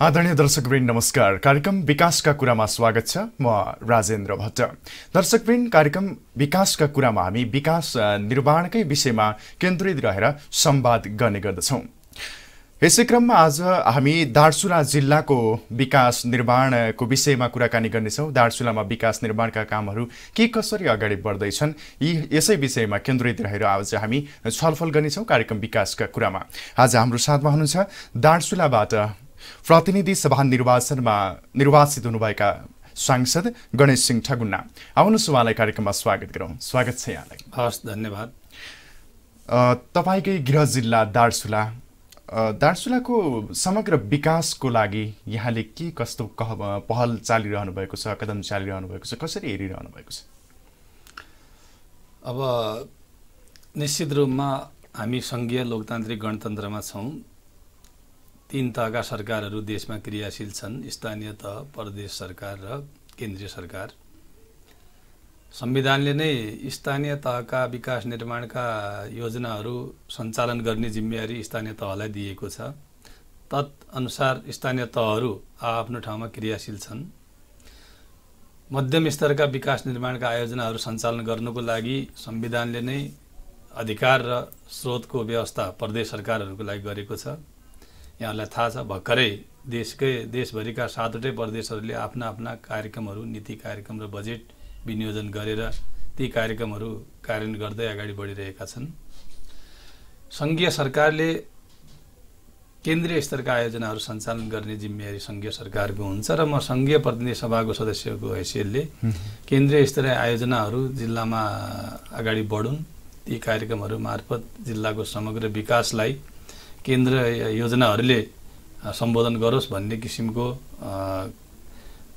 आदरणीय दर्शकवृन्द नमस्कार। कार्यक्रम विकासका कुरामा स्वागत छ। म राजेन्द्र भट्ट। दर्शकवृन्द कार्यक्रम विकासका कुरामा हामी विकास निर्माणकै विषयमा केन्द्रित रहेर संवाद गर्ने गर्दछौँ। यसै क्रममा आज हामी दार्चुला जिल्लाको विकास निर्माणको विषयमा कुराकानी गर्नेछौँ। दार्चुलामा विकास निर्माणका कामहरू के कसरी अगाडि बढ्दैछन् यी यसै विषयमा केन्द्रित रहेर आज हामी छलफल गर्नेछौँ कार्यक्रम विकासका कुरामा। आज हाम्रो साथमा हुनुहुन्छ दार्चुलाबाट प्रतिनिधि सभा निर्वाचनमा निर्वाचित हुनुभएका सांसद गणेश सिंह ठगुन्ना आउनुहोस् उहाँलाई कार्यक्रममा स्वागत गरौँ। स्वागत छ यहाँलाई। हस् धन्यवाद। तपाईँकै गृह जिल्ला दार्चुला दार्चुलाको समग्र विकासको लागि यहाँले के कस्तो कह पहल चालिरहनु भएको छ कदम चालिरहनु भएको छ कसरी हेरिरहनु भएको छ? अब निश्चित रूपमा हामी सङ्घीय लोकतान्त्रिक गणतन्त्रमा छौँ। तिन तहका सरकारहरू देशमा क्रियाशील छन्। स्थानीय तह प्रदेश सरकार र केन्द्रीय सरकार। संविधानले नै स्थानीय तहका विकास निर्माणका योजनाहरू सञ्चालन गर्ने जिम्मेवारी स्थानीय तहलाई दिएको छ। तत्अनुसार स्थानीय तहहरू आफ्नो ठाउँमा क्रियाशील छन्। मध्यम स्तरका विकास निर्माणका आयोजनाहरू सञ्चालन गर्नुको लागि संविधानले नै अधिकार र स्रोतको व्यवस्था प्रदेश सरकारहरूको लागि गरेको छ। यहाँलाई थाहा छ भर्खरै देशकै देशभरिका सातवटै प्रदेशहरूले आफ्ना आफ्ना कार्यक्रमहरू नीति कार्यक्रम र बजेट विनियोजन गरेर ती कार्यक्रमहरू कार्यान्वयन गर्दै अगाडि बढिरहेका छन्। सङ्घीय सरकारले केन्द्रीय स्तरका आयोजनाहरू सञ्चालन गर्ने जिम्मेवारी सङ्घीय सरकारको हुन्छ र म सङ्घीय प्रतिनिधि सभाको सदस्यको हैसियतले केन्द्रीय स्तरीय आयोजनाहरू जिल्लामा अगाडि बढुन्। ती कार्यक्रमहरू मार्फत जिल्लाको समग्र विकासलाई केन्द्र योजनाहरूले सम्बोधन गरोस् भन्ने किसिमको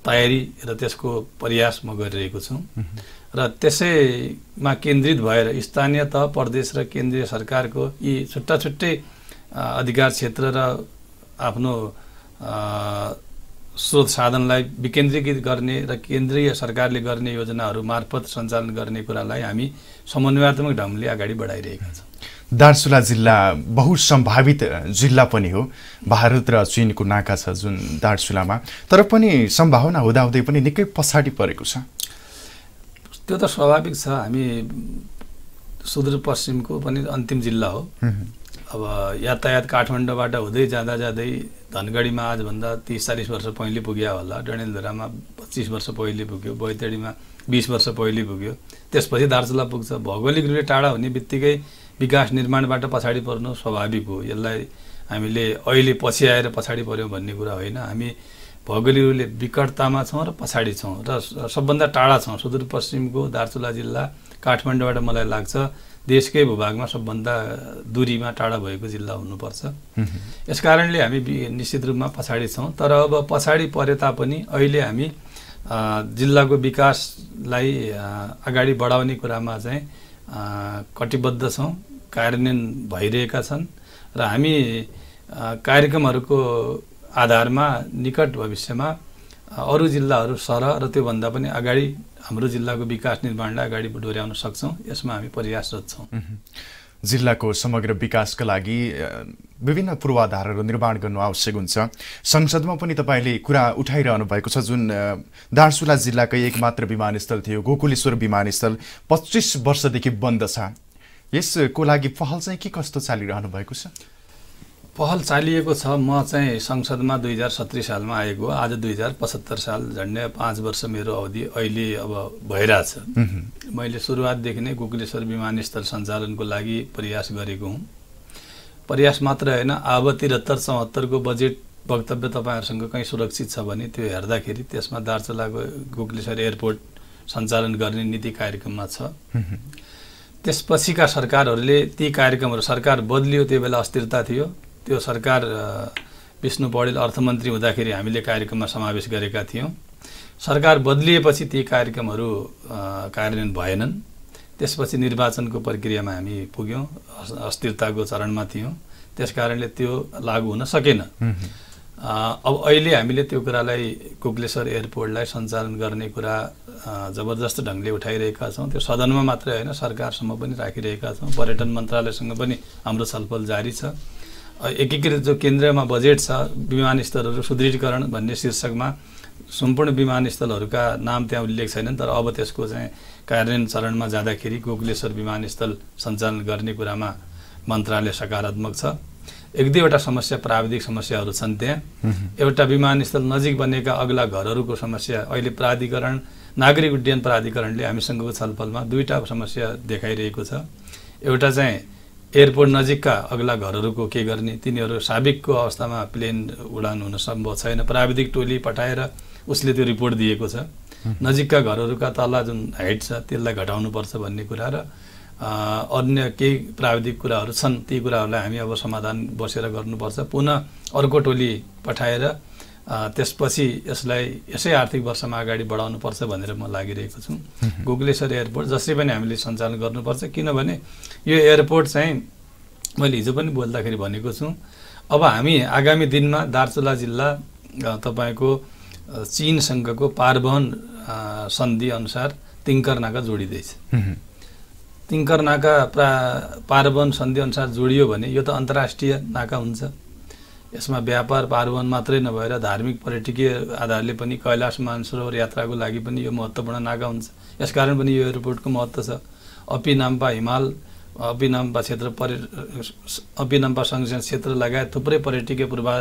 तयारी र त्यसको प्रयास म गरिरहेको छु। र त्यसैमा केन्द्रित भएर स्थानीय तह प्रदेश र केन्द्रीय सरकारको यी छुट्टा छुट्टै अधिकार क्षेत्र र आफ्नो स्रोत साधनलाई विकेन्द्रीकृत गर्ने र केन्द्रीय सरकारले गर्ने योजनाहरू मार्फत सञ्चालन गर्ने कुरालाई हामी समन्वयात्मक ढङ्गले अगाडि बढाइरहेका छौँ। दार्चुला जिल्ला बहुसम्भावित जिल्ला पनि हो। भारत र चिनको नाका छ जुन दार्चुलामा। तर पनि सम्भावना हुँदाहुँदै पनि निकै पछाडि परेको छ। त्यो त स्वाभाविक छ। हामी सुदूरपश्चिमको पनि अन्तिम जिल्ला हो। अब यातायात काठमाडौँबाट हुँदै जाँदा जाँदै धनगढीमा आजभन्दा तिस चालिस वर्ष पहिले पुग्यो होला। डडेलधुरामा पच्चिस वर्ष पहिले पुग्यो। बैतडीमा बिस वर्ष पहिले पुग्यो। त्यसपछि दार्चुला पुग्छ। भौगोलिक रूपले टाढा हुने बित्तिकै विकास निर्माणबाट पछाडि पर्नु स्वाभाविक हो। यसलाई हामीले अहिले पछि आएर पछाडि पऱ्यौँ भन्ने कुरा होइन। हामी भौगोलिक रूपले विकटतामा छौँ र पछाडि छौँ र सबभन्दा टाढा छौँ। सुदूरपश्चिमको दार्चुला जिल्ला काठमाडौँबाट मलाई लाग्छ देशकै भूभागमा सबभन्दा दूरीमा टाढा भएको जिल्ला हुनुपर्छ। यसकारणले हामी निश्चित रूपमा पछाडि छौँ। तर अब पछाडि परे तापनि अहिले हामी जिल्लाको विकासलाई अगाडि बढाउने कुरामा चाहिँ कटिबद्ध छौँ। कार्यान्वयन भइरहेका छन् र हामी कार्यक्रमहरूको आधारमा निकट भविष्यमा अरू जिल्लाहरू सरह र त्योभन्दा पनि अगाडि हाम्रो जिल्लाको विकास निर्माणलाई अगाडि डोर्याउन सक्छौँ यसमा हामी प्रयासरत छौँ जिल्लाको समग्र विकासका लागि विभिन्न पूर्वाधारहरू निर्माण गर्नु आवश्यक हुन्छ। संसदमा पनि तपाईँले कुरा उठाइरहनु भएको छ जुन दार्चुला जिल्लाकै एकमात्र विमानस्थल थियो गोकुलेश्वर विमानस्थल पच्चिस वर्षदेखि बन्द छ। यसको लागि पहल चाहिँ के कस्तो चालिरहनु भएको छ? पहल चालिएको छ म चाहिँ संसदमा दुई हजार सत्री सालमा आएको आज दुई हजार पचहत्तर साल झन्डै पाँच वर्ष मेरो अवधि अहिले अब भइरहेछ। मैले सुरुवातदेखि नै गोकुलेश्वर विमानस्थल सञ्चालनको लागि प्रयास गरेको हुँ। प्रयास मात्र होइन अब त्रिहत्तर चौहत्तरको बजेट वक्तव्य तपाईँहरूसँग कहीँ सुरक्षित छ भने त्यो हेर्दाखेरि त्यसमा दार्चुलाको गोकुलेश्वर एयरपोर्ट सञ्चालन गर्ने नीति कार्यक्रममा छ। त्यसपछिका सरकारहरूले ती कार्यक्रमहरू सरकार बदलियो त्यो बेला अस्थिरता थियो। त्यो सरकार विष्णु पौडेल अर्थमन्त्री हुँदाखेरि हामीले कार्यक्रममा समावेश गरेका थियौँ। सरकार बदलिएपछि ती कार्यक्रमहरू कार्यान्वयन भएनन्। त्यसपछि निर्वाचनको प्रक्रियामा हामी पुग्यौँ। अस्थिरताको चरणमा थियौँ। त्यस कारणले त्यो लागु हुन सकेन। अब अहिले हामीले त्यो कुरालाई कुक्लेश्वर एयरपोर्टलाई सञ्चालन गर्ने कुरा जबरजस्त ढङ्गले उठाइरहेका छौँ। त्यो सदनमा मात्रै होइन सरकारसम्म पनि राखिरहेका छौँ। पर्यटन मन्त्रालयसँग पनि हाम्रो छलफल जारी छ। एकीकृत जो केन्द्रमा बजेट छ विमानस्थलहरू सुदृढीकरण भन्ने शीर्षकमा सम्पूर्ण विमानस्थलहरूका नाम त्यहाँ उल्लेख छैनन् तर अब त्यसको चाहिँ कार्यान्वयन चरणमा जाँदाखेरि गोकुलेश्वर विमानस्थल सञ्चालन गर्ने कुरामा मन्त्रालय सकारात्मक छ। एक दुईवटा समस्या प्राविधिक समस्याहरू छन् त्यहाँ एउटा विमानस्थल नजिक बनेका अग्ला घरहरूको समस्या अहिले प्राधिकरण नागरिक उड्डयन प्राधिकरणले हामीसँगको छलफलमा दुईवटा समस्या देखाइरहेको छ। एउटा चाहिँ एयरपोर्ट नजिकका अग्ला घरहरूको के गर्ने तिनीहरू साबिकको अवस्थामा प्लेन उडान हुन सम्भव छैन। प्राविधिक टोली पठाएर उसले त्यो रिपोर्ट दिएको छ। नजिकका घरहरूका तल जुन हाइट छ त्यसलाई घटाउनुपर्छ भन्ने कुरा र अन्य केही प्राविधिक कुराहरू छन् ती कुराहरूलाई हामी अब समाधान बसेर गर्नुपर्छ। पुनः अर्को टोली पठाएर त्यसपछि यसलाई यसै आर्थिक वर्षमा अगाडि बढाउनुपर्छ भनेर म लागिरहेको छु। गोकुलेश्वर एयरपोर्ट जसै पनि हामीले सञ्चालन गर्नुपर्छ किनभने यो एयरपोर्ट चाहिँ मैले हिजो पनि बोल्दाखेरि भनेको छु अब हामी आगामी दिनमा दार्चुला जिल्ला तपाईँको चिनसँगको पारवहन सन्धि अनुसार तिङ्कर नाका जोडिँदैछ तिङ्कर नाका प्रा पारवहन सन्धि अनुसार जोडियो भने यो त अन्तर्राष्ट्रिय नाका हुन्छ। यसमा व्यापार पारवहन मात्रै नभएर धार्मिक पर्यटकीय आधारले पनि कैलाश मानसरोवर यात्राको लागि पनि यो महत्त्वपूर्ण नाका हुन्छ। यसकारण पनि यो एयरपोर्टको महत्त्व छ। अपी नाम्पा हिमाल अपी नाम्पा क्षेत्र पर्य अपी नाम्पा संरक्षण क्षेत्र लगायत थुप्रै पर्यटकीय पूर्वा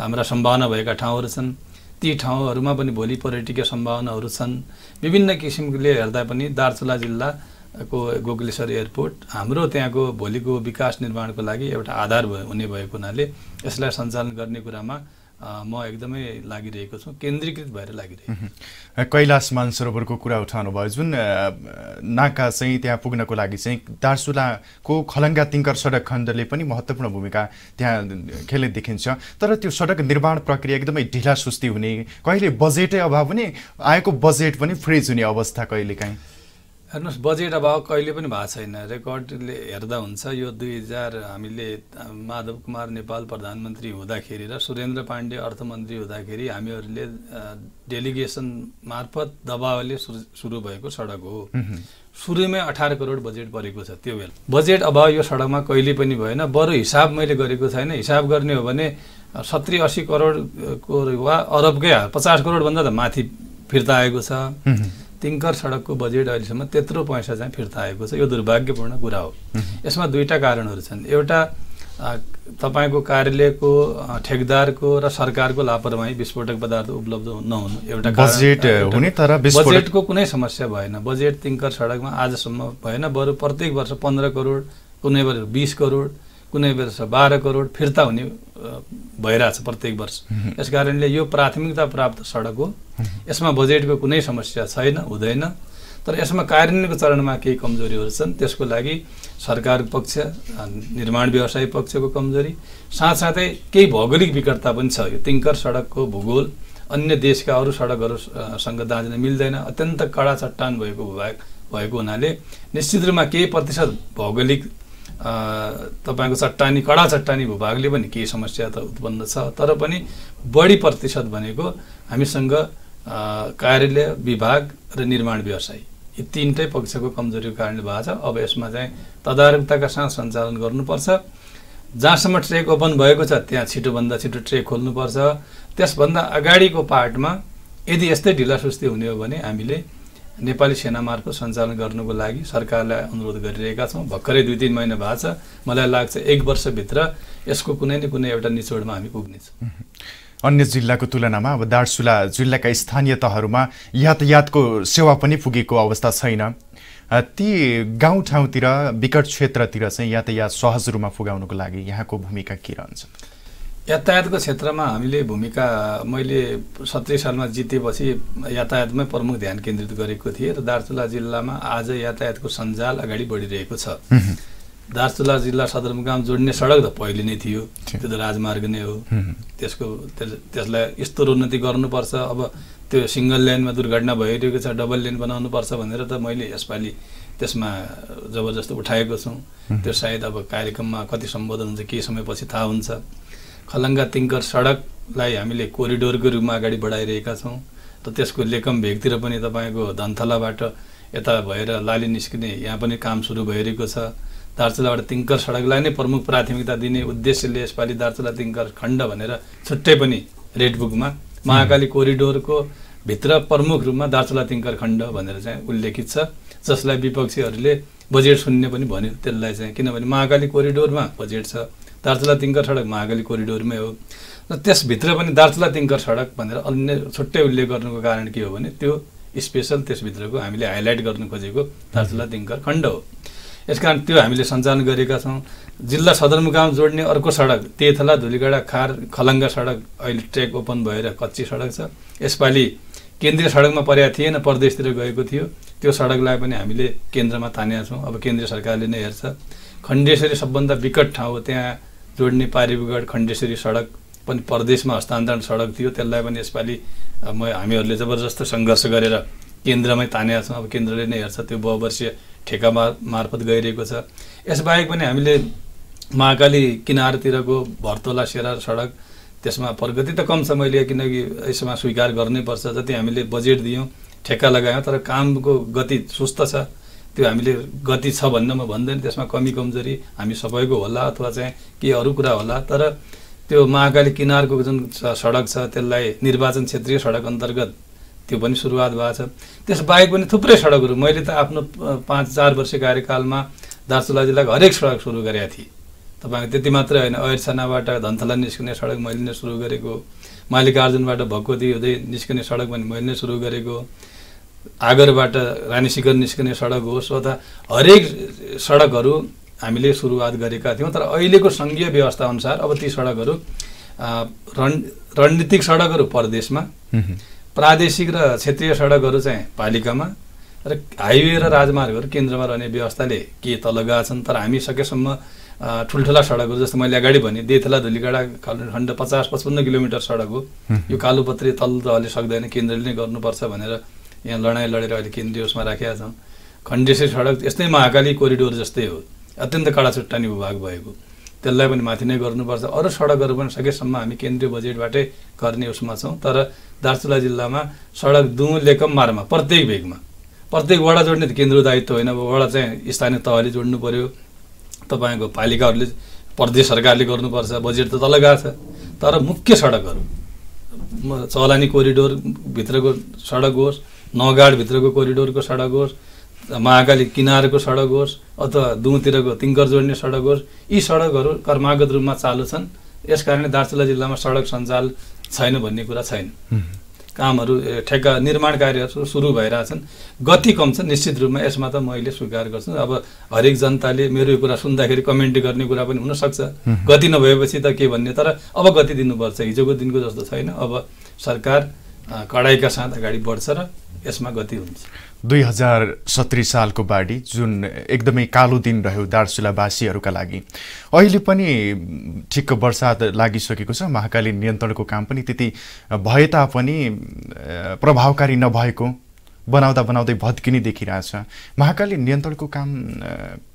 हाम्रा सम्भावना भएका ठाउँहरू छन्। ती ठाउँहरूमा पनि भोलि पर्यटकीय सम्भावनाहरू छन्। विभिन्न किसिमले हेर्दा पनि दार्चुला जिल्ला को गोकुलेश्वर एयरपोर्ट हाम्रो त्यहाँको भोलिको विकास निर्माणको लागि एउटा आधार हुने भएको हुनाले यसलाई सञ्चालन गर्ने कुरामा म एकदमै लागिरहेको छु केन्द्रीकृत भएर लागिरहेको कैलाश मानसरोवरको कुरा उठाउनु भयो। जुन नाका चाहिँ त्यहाँ पुग्नको लागि चाहिँ दार्चुलाको खलङ्गा तिङ्कर सडक खण्डले पनि महत्त्वपूर्ण भूमिका त्यहाँ खेल्ने देखिन्छ। तर त्यो सडक निर्माण प्रक्रिया एकदमै ढिला सुस्ती हुने कहिले बजेटै अभाव पनि आएको बजेट पनि फ्रिज हुने अवस्था कहिलेकाहीँ। हेर्नुहोस् बजेट अभाव कहिले पनि भएको छैन। रेकर्डले हेर्दा हुन्छ यो दुई हजार हामीले माधव कुमार नेपाल प्रधानमन्त्री हुँदाखेरि र सुरेन्द्र पाण्डे अर्थमन्त्री हुँदाखेरि हामीहरूले डेलिगेसन मार्फत दबावले सुरु भएको सडक हो। सुरुमै अठार करोड बजेट परेको छ त्यो बेला। बजेट अभाव यो सडकमा कहिले पनि भएन। बरु हिसाब मैले गरेको छैन। हिसाब गर्ने हो भने सत्तरी अस्सी करोडको वा अरबकै पचास करोडभन्दा त माथि फिर्ता आएको छ। तिङ्कर सडकको बजेट अहिलेसम्म त्यत्रो पैसा चाहिँ फिर्ता आएको छ। यो दुर्भाग्यपूर्ण कुरा हो। यसमा दुईवटा कारणहरू छन्। एउटा तपाईँको कार्यालयको ठेकदारको र सरकारको लापरवाही विस्फोटक पदार्थ उपलब्ध नहुनु। एउटा बजेट हुने तर बजेटको कुनै समस्या भएन। बजेट तिङ्कर सडकमा आजसम्म भएन। बरु प्रत्येक वर्ष पन्ध्र करोड कुनै वर्ष बिस करोड कुनै वर्ष बाह्र करोड फिर्ता हुने भइरहेछ प्रत्येक वर्ष। यस कारणले यो प्राथमिकता प्राप्त सडक हो। यसमा बजेटको कुनै समस्या छैन हुँदैन। तर यसमा कार्यान्वयनको चरणमा केही कमजोरीहरू छन् त्यसको लागि सरकार पक्ष निर्माण व्यवसाय पक्षको कमजोरी साथसाथै केही भौगोलिक विकटता पनि छ। यो तिङ्कर सडकको भूगोल अन्य देशका अरू सडकहरूसँग दाँच्न मिल्दैन। अत्यन्त कडा चट्टान भएको भएको हुनाले निश्चित रूपमा केही प्रतिशत भौगोलिक तपाईँको चट्टानी कडा चट्टानी भूभागले पनि केही समस्या त उत्पन्न छ तर पनि बढी प्रतिशत भनेको हामीसँग कार्यालय विभाग र निर्माण व्यवसाय। यी तिनटै पक्षको कमजोरीको कारणले भएको छ। अब यसमा चाहिँ तदारुकताका साथ सञ्चालन गर्नुपर्छ। जहाँसम्म ट्रेक ओपन भएको छ त्यहाँ छिटोभन्दा छिटो ट्रेक खोल्नुपर्छ। त्यसभन्दा अगाडिको पार्टमा यदि यस्तै ढिला सुस्ती हुने हो भने हामीले नेपाली सेना मार्फत सञ्चालन गर्नुको लागि सरकारलाई अनुरोध गरिरहेका छौँ। भर्खरै दुई तिन महिना भएको छ। मलाई लाग्छ एक वर्षभित्र यसको कुनै न कुनै एउटा निचोडमा हामी पुग्नेछौँ। अन्य जिल्लाको तुलनामा अब दार्चुला जिल्लाका स्थानीय तहहरूमा यातायातको सेवा पनि पुगेको अवस्था छैन। ती गाउँठाउँतिर विकट क्षेत्रतिर चाहिँ यातायात सहज रूपमा पुगाउनुको लागि यहाँको भूमिका के रहन्छ? यातायातको क्षेत्रमा हामीले भूमिका मैले सत्तरी सालमा जितेपछि यातायातमै प्रमुख ध्यान केन्द्रित गरेको थिएँ र दार्चुला जिल्लामा आज यातायातको सञ्जाल अगाडि बढिरहेको छ। दार्चुला जिल्ला सदरमुकाम जोड्ने सडक त पहिले नै थियो। त्यो त राजमार्ग नै हो। त्यसको त्यसलाई यस्तो उन्नति गर्नुपर्छ। अब त्यो सिङ्गल लेनमा दुर्घटना भइरहेको छ डबल लेन बनाउनुपर्छ भनेर त मैले यसपालि त्यसमा जबरजस्त उठाएको छु। त्यो सायद अब कार्यक्रममा कति सम्बोधन हुन्छ केही समयपछि थाहा हुन्छ। खलङ्गा तिङ्कर सडकलाई हामीले कोरिडोरको रूपमा अगाडि बढाइरहेका छौँ र त्यसको लेकम भेगतिर पनि तपाईँको धनथलाबाट यता भएर लाली निस्किने यहाँ पनि काम सुरु भइरहेको छ। दार्चुलाबाट तिङ्कर सडकलाई नै प्रमुख प्राथमिकता दिने उद्देश्यले यसपालि दार्चुला तिङ्कर खण्ड भनेर छुट्टै पनि रेड बुकमा महाकाली कोरिडोरको भित्र प्रमुख रूपमा दार्चुला तिङ्कर खण्ड भनेर चाहिँ उल्लेखित छ। जसलाई विपक्षीहरूले बजेट शून्य पनि भन्यो। त्यसलाई चाहिँ किनभने महाकाली कोरिडोरमा बजेट छ। दार्चुला तिङ्कर सडक महाकाली कोरिडोरमै हो। र त्यसभित्र पनि दार्चुला तिङ्कर सडक भनेर अन्य छुट्टै उल्लेख गर्नुको कारण के हो भने त्यो स्पेसल त्यसभित्रको हामीले हाइलाइट गर्नु खोजेको दार्चुला तिङ्कर खण्ड हो। यसकारण त्यो हामीले सञ्चालन गरेका छौँ। जिल्ला सदरमुकाम जोड्ने अर्को सडक तेथला धुलीगाडा खार खलङ्गा सडक अहिले ट्रेक ओपन भएर कच्ची सडक छ। यसपालि केन्द्रीय सडकमा परेका थिएन परदेशतिर गएको थियो। त्यो सडकलाई पनि हामीले केन्द्रमा तानेका छौँ। अब केन्द्रीय सरकारले नै हेर्छ। खण्डेश्वरी सबभन्दा विकट ठाउँ हो। त्यहाँ जोड्ने पारिबुगढ खण्डेश्वरी सडक पनि परदेशमा हस्तान्तरण सडक थियो। त्यसलाई पनि यसपालि म हामीहरूले जबरजस्त सङ्घर्ष गरेर केन्द्रमै तानेका छौँ। अब केन्द्रले नै हेर्छ त्यो बहुवर्षीय ठेका मार्फत गइरहेको छ। यसबाहेक पनि हामीले महाकाली किनारतिरको भर्तोला सेरा सडक त्यसमा प्रगति त कम छ मैले किनकि यसमा स्वीकार गर्नैपर्छ जति हामीले बजेट दियौँ ठेक्का लगायौँ तर कामको गति सुस्त छ। त्यो हामीले गति छ भन्न म भन्दैन त्यसमा कमी कमजोरी हामी सबैको होला अथवा चाहिँ के अरू कुरा होला तर त्यो महाकाली किनारको जुन सडक छ त्यसलाई निर्वाचन क्षेत्रीय सडक अन्तर्गत त्यो पनि सुरुवात भएको छ। त्यसबाहेक पनि थुप्रै सडकहरू मैले त आफ्नो पाँच चार वर्ष कार्यकालमा दार्चुला जिल्लाको हरेक सडक सुरु गरेका थिएँ। तपाईँको त्यति मात्रै होइन ऐरछानाबाट धन्थला निस्किने सडक मैले नै सुरु गरेको मालिकार्जुनबाट भक्कोती हुँदै निस्किने सडक पनि मैले नै सुरु गरेको। आगरबाट रानी शिखर निस्किने सडक होस् अथवा हरेक सडकहरू हामीले सुरुवात गरेका थियौँ तर अहिलेको सङ्घीय व्यवस्थाअनुसार अब ती सडकहरू रण रणनीतिक सडकहरू परदेशमा प्रादेशिक र क्षेत्रीय सडकहरू चाहिँ पालिकामा र हाइवे र राजमार्गहरू केन्द्रमा रहने व्यवस्थाले के तल गएका छन् तर हामी सकेसम्म ठुल्ठुला सडकहरू जस्तो मैले अगाडि भने देथला धुलीगाडा खण्ड पचास पचपन्न किलोमिटर सडक हो। यो कालोपत्री तल तहले सक्दैन केन्द्रले नै गर्नुपर्छ भनेर यहाँ लडाइँ लडेर अहिले केन्द्रीय उसमा राखेका छौँ खण्डेश्वरी सडक यस्तै महाकाली कोरिडोर जस्तै हो। अत्यन्त कडा चुट्टानी भूभाग भएको। त्यसलाई पनि माथि नै गर्नुपर्छ। अरू सडकहरू पनि सकेसम्म हामी केन्द्रीय बजेटबाटै गर्ने उसमा छौँ। तर दार्चुला जिल्लामा सडक दुँ लेकम मारमा प्रत्येक भेगमा। प्रत्येक वडा जोड्ने त केन्द्र दायित्व होइन। अब वडा चाहिँ स्थानीय तहले जोड्नु पऱ्यो तपाईँको पालिकाहरूले प्रदेश सरकारले गर्नुपर्छ। बजेट त तल गएको छ। तर मुख्य सडकहरू चलानी कोरिडोरभित्रको सडक होस् नगाडभित्रको कोरिडोरको सडक होस् महाकाली किनारको सडक होस् अथवा दुङतिरको तिङ्कर जोड्ने सडक होस् यी सडकहरू कर्मागत रूपमा चालु छन्। यस कारणले दार्चुला जिल्लामा सडक सञ्जाल छैन भन्ने कुरा छैन। कामहरू ठेक्का निर्माण कार्यहरू सुरु भइरहेछन्। गति कम छ निश्चित रूपमा यसमा त मैले स्वीकार गर्छु। अब हरेक जनताले मेरो यो कुरा सुन्दाखेरि कमेन्ट गर्ने कुरा पनि हुनसक्छ। गति नभएपछि त के भन्ने? तर अब गति दिनुपर्छ। हिजोको दिनको जस्तो छैन। अब सरकार कडाइका साथ अगाडि बढ्छ र यसमा गति हुन्छ। दुई हजार सत्री सालको बाढी जुन एकदमै कालो दिन रह्यो दार्चुलावासीहरूका लागि। अहिले पनि ठिक्क वर्षात लागिसकेको छ महाकाली नियन्त्रणको काम पनि त्यति भए तापनि प्रभावकारी नभएको बनाउँदा बनाउँदै भत्किने देखिरहेछ। महाकाली नियन्त्रणको काम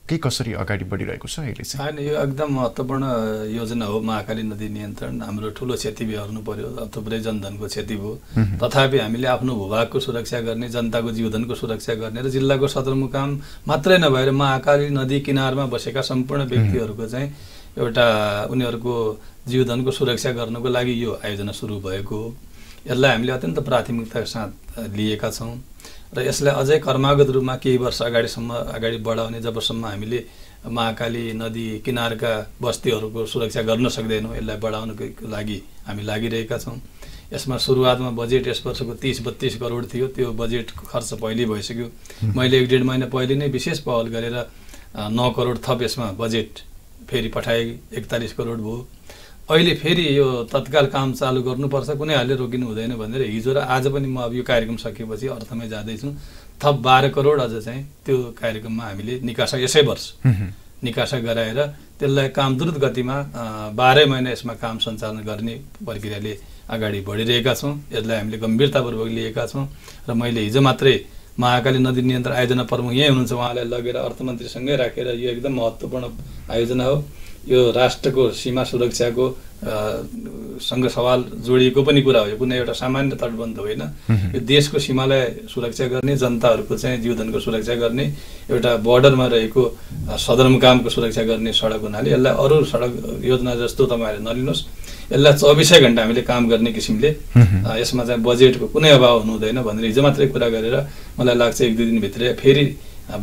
के कसरी अगाडि बढिरहेको छ अहिले चाहिँ? होइन यो एकदम महत्त्वपूर्ण योजना हो। महाकाली नदी नियन्त्रण हाम्रो ठुलो क्षति बिहोर्नु पर्यो थुप्रै जनधनको क्षति भयो। तथापि हामीले आफ्नो भूभागको सुरक्षा गर्ने जनताको जीवधनको सुरक्षा गर्ने र जिल्लाको सदरमुकाम मात्रै नभएर महाकाली नदी किनारमा बसेका सम्पूर्ण व्यक्तिहरूको चाहिँ एउटा उनीहरूको जीवधनको सुरक्षा गर्नको लागि यो आयोजना सुरु भएको हो। यसलाई हामीले अत्यन्त प्राथमिकताका साथ लिएका छौँ। र यसलाई अझै कर्मागत रूपमा केही वर्ष अगाडिसम्म अगाडि बढाउने जबसम्म हामीले महाकाली नदी किनारका बस्तीहरूको सुरक्षा गर्न सक्दैनौँ यसलाई बढाउनको लागि हामी लागिरहेका छौँ। यसमा सुरुवातमा बजेट यस वर्षको तिस बत्तिस करोड थियो। त्यो बजेट खर्च पहिले भइसक्यो। मैले एक डेढ महिना पहिले नै विशेष पहल गरेर नौ करोड थप यसमा बजेट फेरि पठाएँ। एकतालिस करोड भयो। अहिले फेरि यो तत्काल काम चालु गर्नुपर्छ कुनै हालले रोकिनु हुँदैन भनेर हिजो र आज पनि म अब यो कार्यक्रम सकिएपछि अर्थमै जाँदैछु। थप बाह्र करोड अझ चाहिँ त्यो कार्यक्रममा हामीले निकासा यसै वर्ष निकासा गराएर त्यसलाई काम द्रुत गतिमा बाह्रै महिना यसमा काम सञ्चालन गर्ने प्रक्रियाले अगाडि बढिरहेका छौँ। यसलाई हामीले गम्भीरतापूर्वक लिएका छौँ र मैले हिजो मात्रै महाकाली नदी नियन्त्रण आयोजना प्रमुख यहीँ हुनुहुन्छ उहाँलाई लगेर अर्थमन्त्रीसँगै राखेर यो एकदम महत्त्वपूर्ण आयोजना हो। यो राष्ट्रको सीमा सुरक्षाको सँग सवाल जोडिएको पनि कुरा हो। यो कुनै एउटा सामान्य तटबन्ध होइन। यो देशको सीमालाई सुरक्षा गर्ने जनताहरूको चाहिँ जीवधनको सुरक्षा गर्ने एउटा बोर्डरमा रहेको सदरमुकामको सुरक्षा गर्ने सडक हुनाले यसलाई अरू सडक योजना जस्तो तपाईँहरूले नलिनुहोस्। यसलाई चौबिसै घन्टा हामीले काम गर्ने किसिमले यसमा चाहिँ बजेटको कुनै अभाव हुनु हुँदैन भनेर हिजो मात्रै कुरा गरेर मलाई लाग्छ एक दुई दिनभित्रै फेरि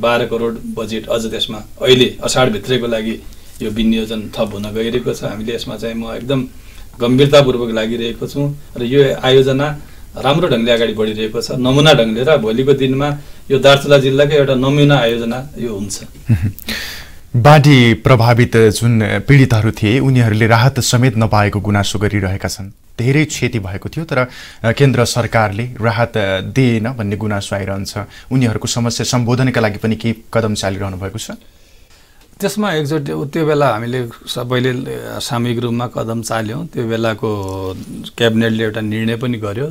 बाह्र करोड बजेट अझ त्यसमा अहिले असाढभित्रैको लागि यो विनियोजन थप हुन गइरहेको छ। हामीले यसमा चाहिँ म एकदम गम्भीरतापूर्वक लागिरहेको छु र यो आयोजना राम्रो ढङ्गले अगाडि बढिरहेको छ। नमुना ढङ्गले र भोलिको दिनमा यो दार्चुला जिल्लाकै एउटा नमुना आयोजना यो हुन्छ। बाढी प्रभावित जुन पीडितहरू थिए उनीहरूले राहत समेत नपाएको गुनासो गरिरहेका छन्। धेरै क्षति भएको थियो तर केन्द्र सरकारले राहत दिएन भन्ने गुनासो आइरहन्छ। उनीहरूको समस्या सम्बोधनका लागि पनि केही कदम चालिरहनु भएको छ? त्यसमा एकचोटि त्यो बेला हामीले सबैले सामूहिक रूपमा कदम चाल्यौँ। त्यो बेलाको क्याबिनेटले एउटा निर्णय पनि गर्यो।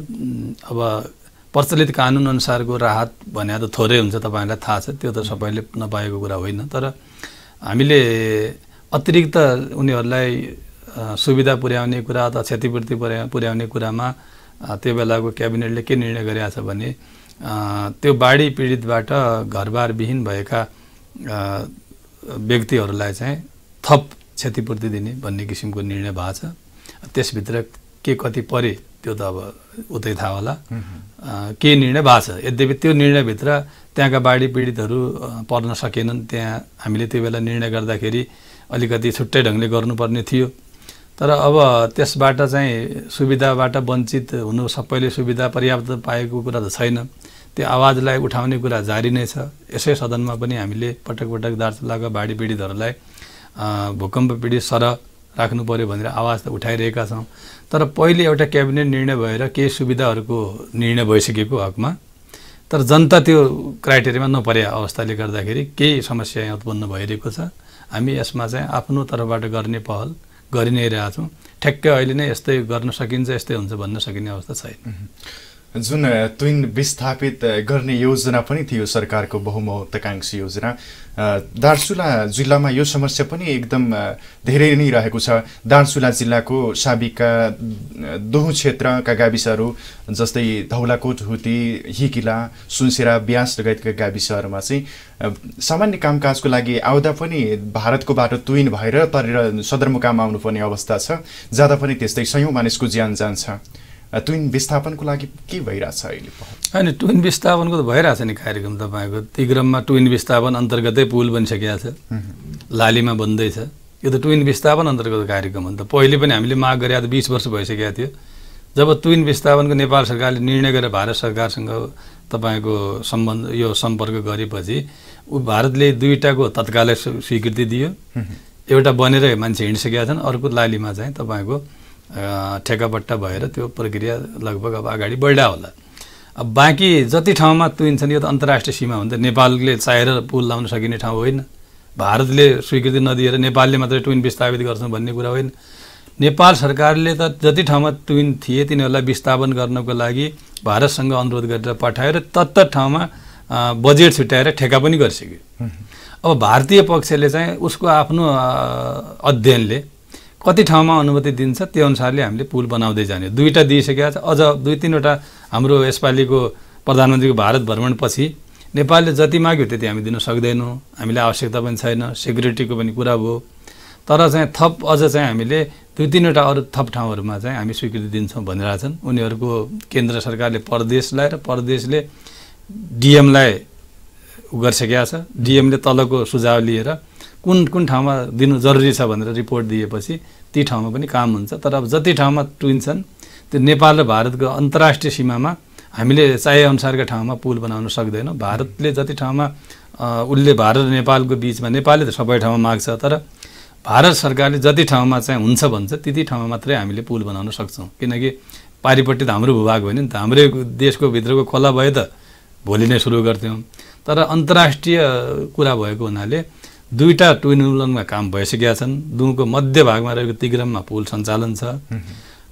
अब प्रचलित कानुनअनुसारको राहत भने त थोरै हुन्छ तपाईँलाई थाहा छ त्यो त सबैले नपाएको कुरा होइन। तर हामीले अतिरिक्त उनीहरूलाई सुविधा पुर्याउने कुरा अथवा क्षतिपूर्ति पुर्या पुर्याउने कुरामा त्यो बेलाको क्याबिनेटले के निर्णय गरेका छ भने त्यो बाढी पीडितबाट घरबारविहीन भएका व्यक्तिहरूलाई चाहिँ थप क्षतिपूर्ति दिने भन्ने किसिमको निर्णय भएको छ। त्यसभित्र के कति परे त्यो त अब उतै थाहा होला। के निर्णय भएको छ? यद्यपि त्यो निर्णयभित्र त्यहाँका बाढी पीडितहरू पर्न सकेनन् त्यहाँ हामीले त्यो बेला निर्णय गर्दाखेरि अलिकति छुट्टै ढङ्गले गर्नुपर्ने थियो। तर अब त्यसबाट चाहिँ सुविधाबाट वञ्चित हुनु सबैले सुविधा पर्याप्त पाएको कुरा त छैन। त्यो आवाजलाई उठाउने कुरा जारी नै छ। यसै सदनमा पनि हामीले पटक पटक दार्चुलाका बाढी पीडितहरूलाई भूकम्प पीडित सर राख्नु पऱ्यो भनेर आवाज त उठाइरहेका छौँ। तर पहिले एउटा क्याबिनेट निर्णय भएर केही सुविधाहरूको निर्णय भइसकेको हकमा। तर जनता त्यो क्राइटेरियामा नपरे अवस्थाले गर्दाखेरि केही समस्या यहाँ उत्पन्न भइरहेको छ। हामी यसमा चाहिँ आफ्नो तर्फबाट गर्ने पहल गरि नै रहेछौँ ठ्याक्कै अहिले नै यस्तै गर्न सकिन्छ यस्तै हुन्छ भन्न सकिने अवस्था छैन। जुन तुइन विस्थापित गर्ने योजना पनि थियो सरकारको बहुमहत्वाकाङ्क्षी योजना। दार्चुला जिल्लामा यो समस्या पनि एकदम धेरै नै रहेको छ। दार्चुला जिल्लाको साबिकका दोहो क्षेत्रका गाविसहरू जस्तै धौलाकोट हुती हिकिला सुनसेरा ब्यास लगायतका गाविसहरूमा चाहिँ सामान्य कामकाजको लागि आउँदा पनि भारतको बाटो तुइन भएर तरेर सदरमुकाम आउनुपर्ने अवस्था छ। जाँदा पनि त्यस्तै सयौँ मानिसको ज्यान जान्छ। ट्विन विस्थापनको लागि के भइरहेछ अहिले होइन ट्विन विस्थापनको त भइरहेछ नि कार्यक्रम तपाईँको। तिग्रममा ट्विन विस्थापन अन्तर्गतै पुल बनिसकेको छ। लालीमा बन्दैछ यो त ट्विन विस्थापन अन्तर्गत कार्यक्रम हो नि त। पहिले पनि हामीले माग गरे त बिस वर्ष भइसकेको थियो। जब ट्विन विस्थापनको नेपाल सरकारले निर्णय गरेर भारत सरकारसँग तपाईँको सम्बन्ध यो सम्पर्क गरेपछि ऊ भारतले दुईवटाको तत्कालै स्वीकृति दियो। एउटा बनेर मान्छे हिँडिसकेका छन्। अर्को लालीमा चाहिँ तपाईँको ठेकापट्टा भएर त्यो प्रक्रिया लगभग अब अगाडि बढ्या होला। अब बाँकी जति ठाउँमा तुइन्छन् यो त अन्तर्राष्ट्रिय सीमा हो नि त नेपालले चाहेर पुल लाउन सकिने ठाउँ होइन। भारतले स्वीकृति नदिएर नेपालले मात्रै ट्विन विस्थापित गर्छौँ भन्ने कुरा होइन। नेपाल सरकारले त जति ठाउँमा ट्विन थिए तिनीहरूलाई विस्थापन गर्नको लागि भारतसँग अनुरोध गरेर पठाएर तत्त ठाउँमा बजेट छुट्याएर ठेका पनि गरिसक्यो। अब भारतीय पक्षले चाहिँ उसको आफ्नो अध्ययनले कति ठाउँमा अनुमति दिन्छ त्यो अनुसारले हामीले पुल बनाउँदै जाने दुईवटा दिइसकेका छ। अझ दुई तिनवटा हाम्रो यसपालिको प्रधानमन्त्रीको भारत भ्रमणपछि नेपालले जति माग्यो त्यति हामी दिन सक्दैनौँ। हामीलाई आवश्यकता पनि छैन सेक्युरिटीको पनि कुरा भयो। तर चाहिँ थप अझ चाहिँ हामीले दुई तिनवटा अरू थप ठाउँहरूमा चाहिँ हामी स्वीकृति दिन्छौँ भनिरहेछन् उनीहरूको केन्द्र सरकारले प्रदेशलाई र प्रदेशले डिएमलाई गरिसकेका छ। डिएमले तलको सुझाव लिएर कुन कुन ठाउँमा दिनु जरुरी छ भनेर रिपोर्ट दिएपछि ती ठाउँमा पनि काम हुन्छ। तर अब जति ठाउँमा टुइन्छन् त्यो नेपाल र भारतको अन्तर्राष्ट्रिय सीमामा हामीले चाहेअनुसारका ठाउँमा पुल बनाउन सक्दैनौँ। भारतले जति ठाउँमा उसले भारत र नेपालको बिचमा नेपालले त सबै ठाउँमा माग्छ तर भारत सरकारले जति ठाउँमा चाहिँ हुन्छ भन्छ त्यति ठाउँमा मात्रै हामीले पुल बनाउन सक्छौँ। किनकि पारिपट्टि त हाम्रो भूभाग होइन नि त। हाम्रै देशको भित्रको खोला भए त भोलि नै सुरु गर्थ्यौँ। तर अन्तर्राष्ट्रिय कुरा भएको हुनाले दुईवटा ट्विन उलनमा काम भइसकेका छन्। दुङको मध्य भागमा रहेको तिग्रममा पुल सञ्चालन छ।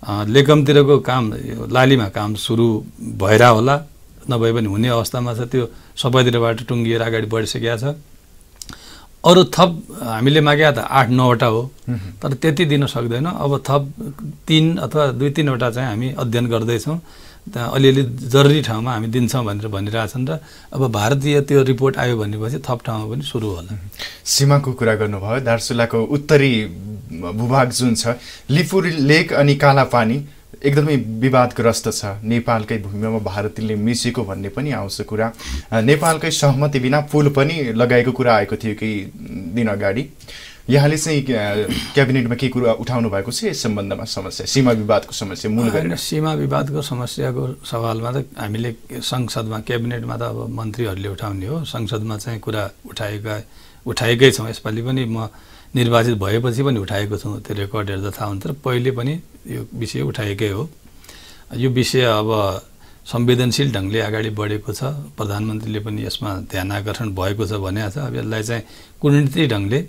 लेकमतिरको काम लालीमा काम सुरु भएर होला। नभए पनि हुने अवस्थामा छ। त्यो सबैतिरबाट टुङ्गिएर अगाडि बढिसकेका छ। अरू थप हामीले मागे त आठ नौवटा हो। तर त्यति दिन सक्दैन। अब थप तिन अथवा दुई तिनवटा चाहिँ हामी अध्ययन गर्दैछौँ। अलिअलि जरुरी ठाउँमा हामी दिन्छौँ भनेर भनिरहेछन् र अब भारतीय त्यो रिपोर्ट आयो भनेपछि थप ठाउँमा पनि सुरु होला। सीमाको कुरा गर्नुभयो दार्चुलाको उत्तरी भूभाग जुन छ लिपुर लेक अनि कालापानी एकदमै विवादग्रस्त छ। नेपालकै भूमिमा भारतले मिचेको भन्ने पनि आउँछ कुरा। नेपालकै सहमति बिना पुल पनि लगाएको कुरा आएको थियो केही दिन अगाडि। यहाँले चाहिँ क्याबिनेटमा के कुरा उठाउनु भएको छ यस सम्बन्धमा समस्या? सीमा विवादको समस्या मूल गरेर। सीमा विवादको समस्याको सवालमा त हामीले संसदमा क्याबिनेटमा त अब मन्त्रीहरूले उठाउने हो। संसदमा चाहिँ कुरा उठाएका उठाएकै छौँ। यसपालि पनि म निर्वाचित भएपछि पनि उठाएको छु। त्यो रेकर्ड हेर्दा थाहा हुन्छ। पहिले पनि यो विषय उठाएकै हो। यो विषय अब संवेदनशील ढङ्गले अगाडि बढेको छ। प्रधानमन्त्रीले पनि यसमा ध्यान आकर्षण भएको छ भनेको छ। अब यसलाई चाहिँ कुटनीति ढङ्गले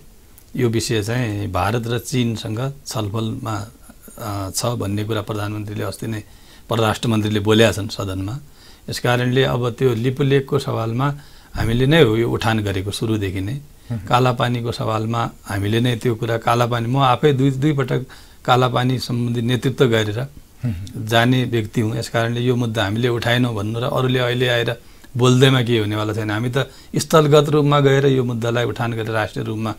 यो विषय चाहिँ भारत र चिनसँग छलफलमा छ भन्ने कुरा प्रधानमन्त्रीले अस्ति नै परराष्ट्र मन्त्रीले बोलेका छन् सदनमा। यस कारणले अब त्यो लिपुलेकको सवालमा हामीले नै हो यो उठान गरेको सुरुदेखि नै। कालापानीको सवालमा हामीले नै त्यो कुरा कालापानी म आफै दुई दुईपटक कालापानी सम्बन्धी नेतृत्व गरेर जाने व्यक्ति हुँ। यस कारणले यो मुद्दा हामीले उठाएनौँ भन्नु र अरूले अहिले आएर बोल्दैमा के हुनेवाला छैन। हामी त स्थलगत रूपमा गएर यो मुद्दालाई उठान गरेर राष्ट्रिय रूपमा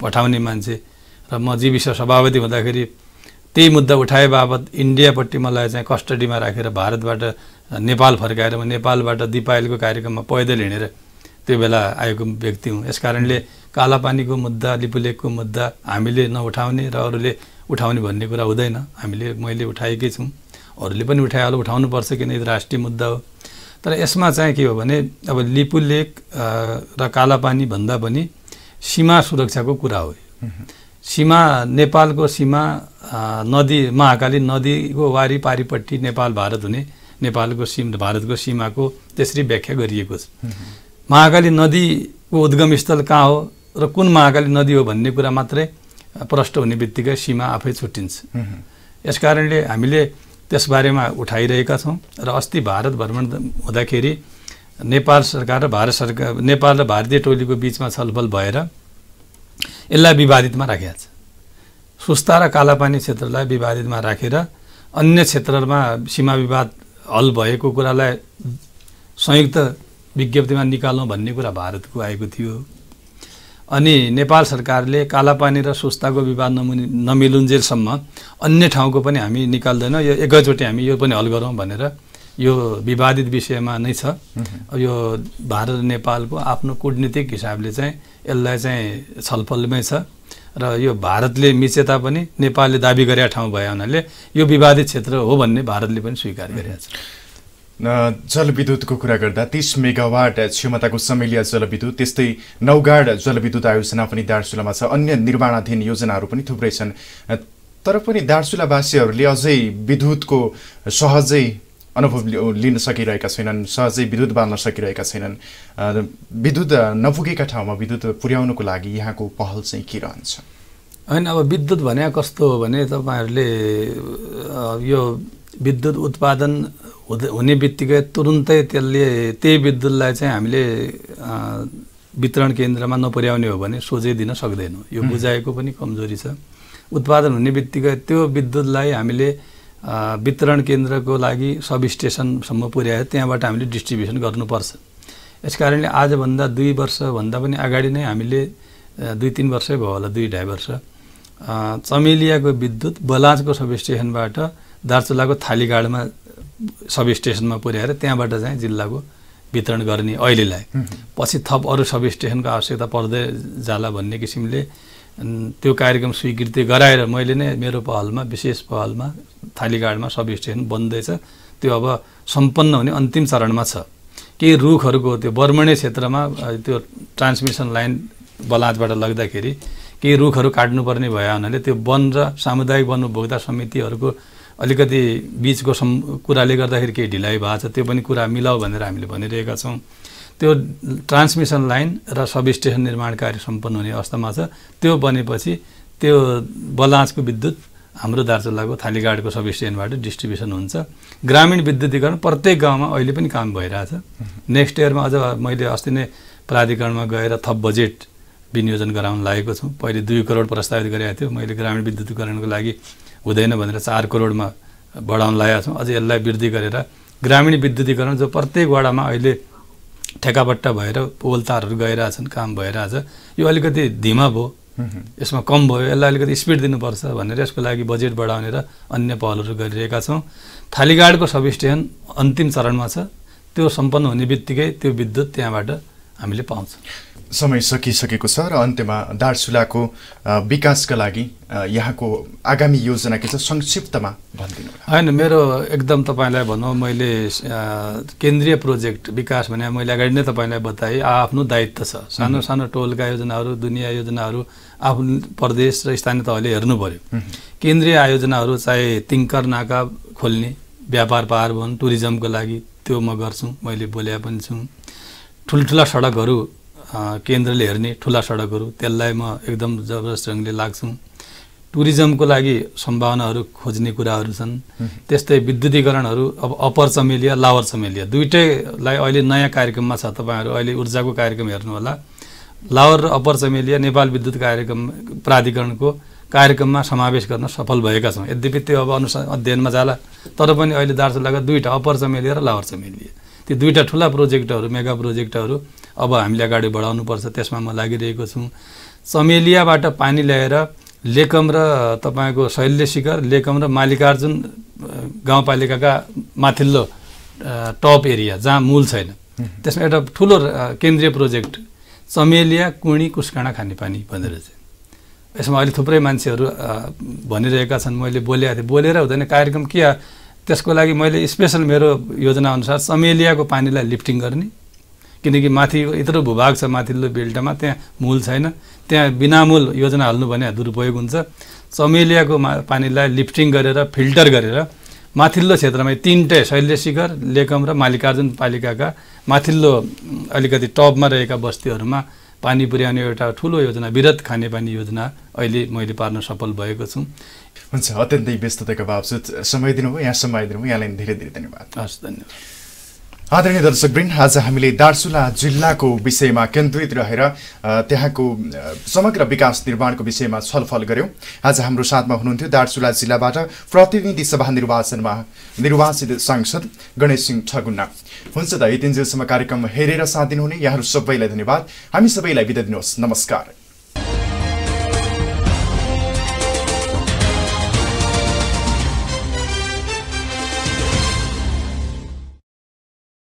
पठाउने मान्छे। र म जीविस सभापति हुँदाखेरि त्यही मुद्दा उठाए बाबत इन्डियापट्टि मलाई चाहिँ कस्टडीमा राखेर भारतबाट नेपाल फर्काएर म नेपालबाट दिपायलको कार्यक्रममा पैदल हिँडेर त्यो बेला आएको व्यक्ति हुँ। यस कारणले कालापानीको मुद्दा लिपुलेकको मुद्दा हामीले नउठाउने र अरूले उठाउने भन्ने कुरा हुँदैन। हामीले मैले उठाएकै छौँ। अरूले पनि उठाइहाल्यो उठाउनुपर्छ किन यो राष्ट्रिय मुद्दा हो। तर यसमा चाहिँ के हो भने अब लिपुलेक र कालापानी भन्दा पनि सीमा सुरक्षाको कुरा हो सीमा नेपालको सीमा नदी महाकाली नदीको वारिपारिपट्टि नेपाल भारत हुने नेपालको सिम भारतको सीमाको त्यसरी व्याख्या गरिएको छ। महाकाली नदीको उद्गम स्थल कहाँ हो र कुन महाकाली नदी हो भन्ने कुरा मात्रै प्रष्ट हुने बित्तिकै सीमा आफै छुट्टिन्छ। यस कारणले हामीले त्यसबारेमा उठाइरहेका छौँ र अस्ति भारत भ्रमण हुँदाखेरि नेपाल सरकार र भारत सरकार नेपाल र भारतीय टोलीको बिचमा छलफल भएर यसलाई विवादितमा राखेका छ। सुस्ता र कालापानी क्षेत्रलाई विवादितमा राखेर अन्य क्षेत्रहरूमा सीमा विवाद हल भएको कुरालाई संयुक्त विज्ञप्तिमा निकाल्नु भन्ने कुरा भारतको आएको थियो। अनि नेपाल सरकारले कालापानी र सुस्ताको विवाद नमुनि नमिलुन्जेलसम्म अन्य ठाउँको पनि हामी निकाल्दैनौँ। यो एकैचोटि हामी यो पनि हल गरौँ भनेर यो विवादित विषयमा नै छ। यो भारत नेपालको आफ्नो कुटनीतिक हिसाबले चाहिँ यसलाई चाहिँ छलफलमै छ र यो भारतले मिचे तापनि नेपालले दाबी गरेका ठाउँ भए हुनाले यो विवादित क्षेत्र हो भन्ने भारतले पनि स्वीकार गरेको छ जलविद्युतको कुरा गर्दा तिस मेगावाट क्षमताको समेलिया जलविद्युत त्यस्तै नौगाड जलविद्युत आयोजना पनि दार्चुलामा छ। अन्य निर्माणाधीन योजनाहरू पनि थुप्रै छन्। तर पनि दार्चुलावासीहरूले अझै विद्युतको सहजै अनुभव लिन सकिरहेका छैनन् सहजै विद्युत बाल्न सकिरहेका छैनन्। विद्युत नपुगेका ठाउँमा विद्युत पुर्याउनुको लागि यहाँको पहल चाहिँ के रहन्छ? होइन अब विद्युत भने कस्तो हो भने तपाईँहरूले यो विद्युत उत्पादन हुने बित्तिकै तुरुन्तै त्यसले त्यही विद्युतलाई चाहिँ हामीले वितरण केन्द्रमा नपुर्याउने हो भने सोझै दिन सक्दैनौँ। यो बुझाएको पनि कमजोरी छ। उत्पादन हुने बित्तिकै त्यो विद्युतलाई हामीले वितरण केन्द्रको लागि सब स्टेसनसम्म पुर्याएर त्यहाँबाट हामीले डिस्ट्रिब्युसन गर्नुपर्छ। यस कारणले आजभन्दा दुई वर्षभन्दा पनि अगाडि नै हामीले दुई तिन वर्षै भयो होला दुई ढाई वर्ष। चमेलियाको विद्युत बलाजको सब स्टेसनबाट दार्चुलाको थालीगाडमा सब स्टेसनमा पुर्याएर त्यहाँबाट चाहिँ जिल्लाको वितरण गर्ने अहिलेलाई। पछि थप अरू सब स्टेसनको आवश्यकता पर्दै जाला भन्ने किसिमले त्यो कार्यक्रम स्वीकृति गराएर मैले नै मेरो पहलमा विशेष पहलमा थालीगाडमा सब स्टेसन बन्दैछ। त्यो अब सम्पन्न हुने अन्तिम चरणमा छ। केही रुखहरूको त्यो बर्मणे क्षेत्रमा त्यो ट्रान्समिसन लाइन बलाजबाट लग्दाखेरि केही रुखहरू काट्नुपर्ने भए हुनाले त्यो वन र सामुदायिक वन उपभोक्ता समितिहरूको अलिकति बिचको सम् कुराले गर्दाखेरि केही ढिलाइ भएको छ। त्यो पनि कुरा मिलाऊ भनेर हामीले भनिरहेका छौँ। त्यो ट्रान्समिसन लाइन र सब स्टेसन निर्माण कार्य सम्पन्न हुने अवस्थामा छ। त्यो बनेपछि त्यो बलाँचको विद्युत हाम्रो दार्चुलाको थालीगाडको सब स्टेसनबाट डिस्ट्रिब्युसन हुन्छ। ग्रामीण विद्युतीकरण प्रत्येक गाउँमा अहिले पनि काम भइरहेछ। नेक्स्ट इयरमा अझ मैले अस्ति नै प्राधिकरणमा गएर थप बजेट विनियोजन गराउन लागेको छौँ। पहिले दुई करोड प्रस्तावित गरेको थियो। मैले ग्रामीण विद्युतीकरणको लागि हुँदैन भनेर चार करोडमा बढाउन लागेका छौँ। अझै यसलाई वृद्धि गरेर ग्रामीण विद्युतीकरण जो प्रत्येक वडामा अहिले ठेकापट्टा भएर पोल तारहरू गइरहेछन् काम भइरहेछ। यो अलिकति धिमा भयो। यसमा कम भयो। यसलाई अलिकति स्पिड दिनुपर्छ भनेर यसको लागि बजेट बढाउने र अन्य पहलहरू गरिरहेका छौँ। थालीगाडको सब स्टेसन अन्तिम चरणमा छ। त्यो सम्पन्न हुने बित्तिकै त्यो विद्युत त्यहाँबाट हामीले पाउँछौँ। समय सकिसकेको छ र अन्त्यमा दार्चुलाको विकासका लागि यहाँको आगामी योजना के छ संक्षिप्तमा भनिदिनु होइन मेरो एकदम तपाईँलाई भनौँ मैले केन्द्रीय प्रोजेक्ट विकास भने मैले अगाडि नै तपाईँलाई बताएँ आफ्नो दायित्व छ। सानो सानो टोलका योजनाहरू दुनियाँ योजनाहरू आफ्नो प्रदेश र स्थानीय तहले हेर्नु पऱ्यो केन्द्रीय आयोजनाहरू चाहे तिङ्कर नाका खोल्ने व्यापार पाहाड टुरिज्मको लागि त्यो म गर्छु मैले बोले पनि छु। ठुल्ठुला सडकहरू केन्द्रले हेर्ने ठुला सडकहरू त्यसलाई म एकदम जबरजस्त ढङ्गले लाग्छु। टुरिज्मको लागि सम्भावनाहरू खोज्ने कुराहरू छन्। त्यस्तै विद्युतीकरणहरू अब अप्पर चमेलिया लावर चमेलिया दुइटैलाई अहिले नयाँ कार्यक्रममा छ। तपाईँहरू अहिले ऊर्जाको कार्यक्रम हेर्नु होला लावर र अप्पर चमेलिया नेपाल विद्युत कार्यक्रम प्राधिकरणको कार्यक्रममा समावेश गर्न सफल भएका छौँ। यद्यपि त्यो अब अनुसार अध्ययनमा जाला तर पनि अहिले दार्चुलाका दुईवटा अप्पर चमेलिया र लावर चमेलिया। ती दुईवटा ठुला प्रोजेक्टहरू मेगा प्रोजेक्टहरू अब हामीले अगाडि बढाउनुपर्छ त्यसमा म लागिरहेको छु। चमेलियाबाट पानी ल्याएर लेकम र तपाईँको शैल्य शिखर लेकम र मालिकार्जुन गाउँपालिकाका माथिल्लो टप एरिया जहाँ मूल छैन। त्यसमा एउटा ठुलो केन्द्रीय प्रोजेक्ट चमेलिया कुणी कुसकाँडा खानेपानी भनेर चाहिँ। यसमा अहिले थुप्रै मान्छेहरू भनिरहेका छन्। मैले बोलेको थिएँ बोलेर हुँदैन। कार्यक्रम के त्यसको लागि मैले स्पेसल मेरो योजनाअनुसार चमेलियाको पानीलाई लिफ्टिङ गर्ने। किनकि माथि यत्रो भूभाग छ माथिल्लो बेल्टमा त्यहाँ मूल छैन। त्यहाँ बिनामूल योजना हाल्नु भने दुरुपयोग हुन्छ। चमेलियाको मा पानीलाई लिफ्टिङ गरेर फिल्टर गरेर माथिल्लो क्षेत्रमा तिनटै शैल्य शिखर लेकम र मालिकार्जुन पालिकाका माथिल्लो अलिकति टपमा रहेका बस्तीहरूमा पानी पुर्याउने एउटा ठुलो योजना विरत खानेपानी योजना अहिले मैले पार्न सफल भएको छु। हुन्छ अत्यन्तै व्यस्तताको बावजुद समय दिनुभयो यहाँसम्म आइदिनुभयो यहाँलाई धेरै धेरै धन्यवाद। हस् धन्यवाद। आदरणीय दर्शकवृन्द आज हामीले दार्चुला जिल्लाको विषयमा केन्द्रित रहेर त्यहाँको समग्र विकास निर्माणको विषयमा छलफल गऱ्यौँ आज हाम्रो साथमा हुनुहुन्थ्यो दार्चुला जिल्लाबाट प्रतिनिधि सभा निर्वाचनमा निर्वाचित सांसद गणेश सिंह ठगुन्ना हुन्छ त यतिन्जेलसम्म कार्यक्रम हेरेर साथ दिनुहुने यहाँहरू सबैलाई धन्यवाद। हामी सबैलाई बिदा दिनुहोस्। नमस्कार।